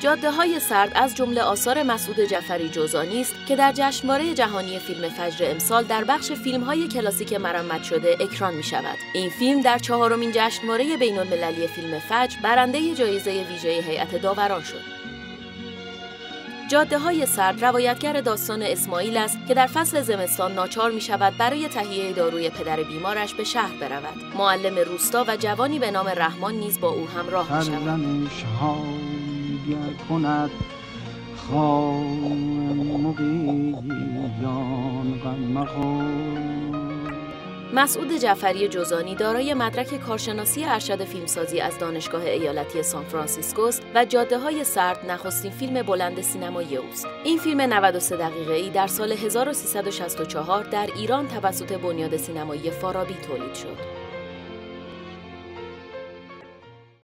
جاده های سرد از جمله آثار مسعود جعفری جوزانی است که در جشنواره جهانی فیلم فجر امسال در بخش فیلم های کلاسیک مرمت شده اکران می شود. این فیلم در چهارمین جشنواره بین المللی فیلم فجر برنده جایزه ویژه هیئت داوران شد. جاده های سرد روایتگر داستان اسماعیل است که در فصل زمستان ناچار می شود برای تهیه داروی پدر بیمارش به شهر برود. معلم روستا و جوانی به نام رحمان نیز با او همراه می شود. کند مسعود جعفری جوزانی دارای مدرک کارشناسی ارشد فیلمسازی از دانشگاه ایالتی سان فرانسیسکو و جاده های سرد نخستین فیلم بلند سینمایی اوست. این فیلم 93 دقیقه ای در سال 1364 در ایران توسط بنیاد سینمایی فارابی تولید شد.